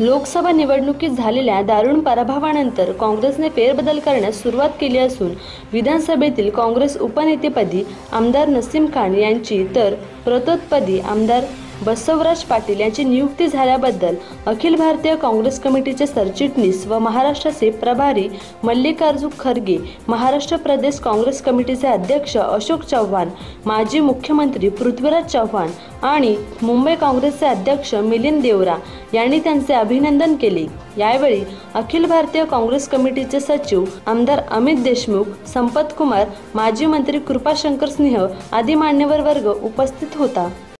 लोकसभा निवडणुकीत झालेल्या दारुण पराभवानंतर काँग्रेसने फेरबदल करण्यास सुरुवात केली असून विधानसभेतील काँग्रेस उपनेतेपदी आमदार नसीम खान यांची तर प्रतोदपदी आमदार बसवराज पाटील यांची नियुक्ती झाल्याबद्दल अखिल भारतीय काँग्रेस कमिटीचे सरचिटणीस व महाराष्ट्राचे प्रभारी मल्लिकार्जुन खरगे महाराष्ट्र प्रदेश काँग्रेस कमिटीचे अध्यक्ष अशोक चव्हाण माजी मुख्यमंत्री पृथ्वीराज चव्हाण आणि मुंबई काँग्रेसचे अध्यक्ष मिलिंद देवरा यांनी त्यांचे अभिनंदन केले. यावेळी अखिल भारतीय काँग्रेस कमिटीचे सचिव आमदार अमित देशमुख संपत कुमार माजी मंत्री कृपाशंकर सिंह आदी मान्यवर वर्ग उपस्थित होता.